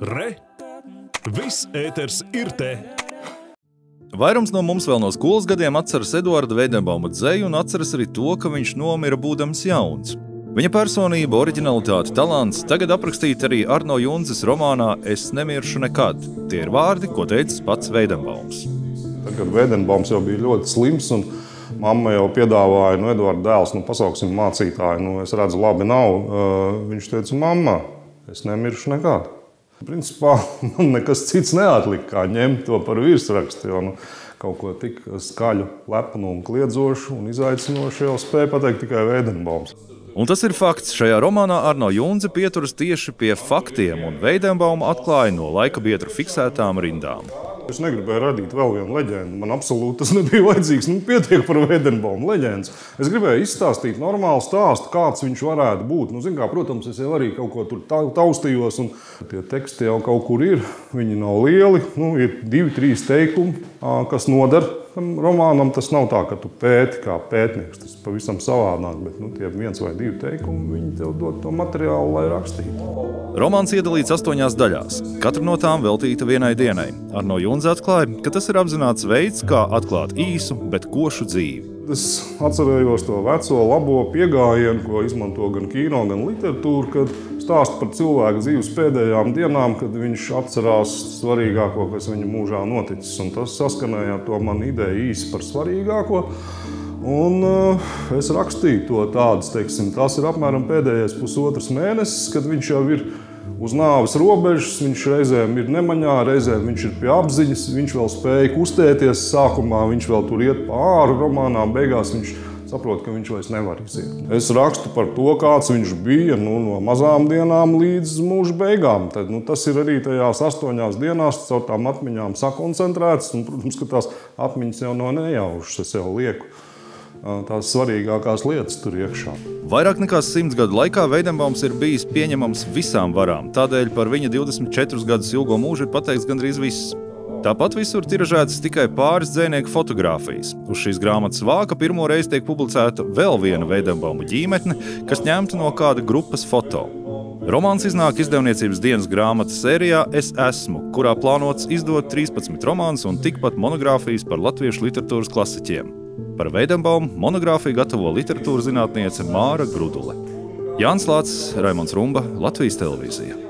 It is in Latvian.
Re! Viss ēters ir te! Vairums no mums vēl no skolas gadiem atceras Eduarda Veidenbauma dzēju un atceras arī to, ka viņš nomira būdams jauns. Viņa personība, originalitāte, talants tagad aprakstīti arī Arno Junzes romānā Es nemiršu nekad. Tie ir vārdi, ko teicis pats Veidenbaums. Tad, kad Veidenbaums jau bija ļoti slims un mamma jau piedāvāja, nu, Eduards dēls, nu, pasauksim mācītāju, nu, es redzu, labi nav. Viņš teica, mamma, es nemiršu nekad. Principā man nekas cits neatlika, kā ņemt to par virsrakstu. Jo, nu, kaut ko tik skaļu, lepnu un kliedzošu un izaicinošu jau spēja pateikt tikai Veidenbaums. Un tas ir fakts. Šajā romānā Arno Junze pieturas tieši pie faktiem, un Veidenbauma atklāja no laika biedru fiksētām rindām. Es negribēju radīt vēl vienu leģendu. Man absolūti tas nebija vajadzīgs. Nu, pietiek par Veidenbaumu leģendas. Es gribēju izstāstīt normālu stāstu, kāds viņš varētu būt. Nu, kā, protams, es jau arī kaut ko tur taustījos, un tie teksti jau kaut kur ir. Viņi nav lieli. Nu, ir divi, trīs teikumi, kas nodara romānam tas nav tā, ka tu pēti kā pētnieks. Tas pavisam savādāk, bet nu, tie viens vai divi teikumi, viņi tev dod to materiālu, lai rakstītu. Romāns iedalīts astoņās daļās. Katra no tām veltīta vienai dienai. Arno Junze atklāja, ka tas ir apzināts veids, kā atklāt īsu, bet košu dzīvi. Es atcerējos to veco, labo pieejamību, ko izmanto gan kino, gan literatūra, kad stāsta par cilvēku dzīves pēdējām dienām, kad viņš atcerās svarīgāko, kas viņa mūžā noticis. Un tas saskanēja ar to manu ideju īsi par svarīgāko. Un, uh, es rakstīju to tādu, teiksim, tas ir apmēram pēdējais pusotrs mēnesis, kad viņš jau ir uz nāves robežas. Viņš reizēm ir nemaņā, reizēm viņš ir pie apziņas, viņš vēl spēja kustēties. Sākumā viņš vēl tur iet pāri romānā, beigās viņš saprot, ka viņš vairs nevar iziet. Es rakstu par to, kāds viņš bija nu, no mazām dienām līdz mūža beigām. Tad, nu, tas ir arī tajās astoņās dienās, caur tām atmiņām sakoncentrēts. Un, protams, ka tās atmiņas jau nav nejaušas, es jau lieku tās svarīgākās lietas tur iekšā. Vairāk nekā simts gadu laikā Veidenbaums ir bijis pieņemams visām varām. Tādēļ par viņa 24 gadus ilgo mūžu ir pateikts gandrīz viss. Tāpat visur tiražētas tikai pāris dzinieku fotografijas. Uz šīs grāmatas vāka pirmo reizi tiek publicēta vēl viena Veidenbauma ģimene, kas ņemta no kāda grupas foto. Romāns iznāk izdevniecības dienas grāmatas sērijā Es esmu, kurā plānots izdot 13 romānus un tikpat monogrāfijas par latviešu literatūras klasiķiem. Par Veidembaumu monogrāfiju gatavo literatūras zinātniece Māra Grudule. Jānis Lācis, Raimons Rumba, Latvijas televīzija.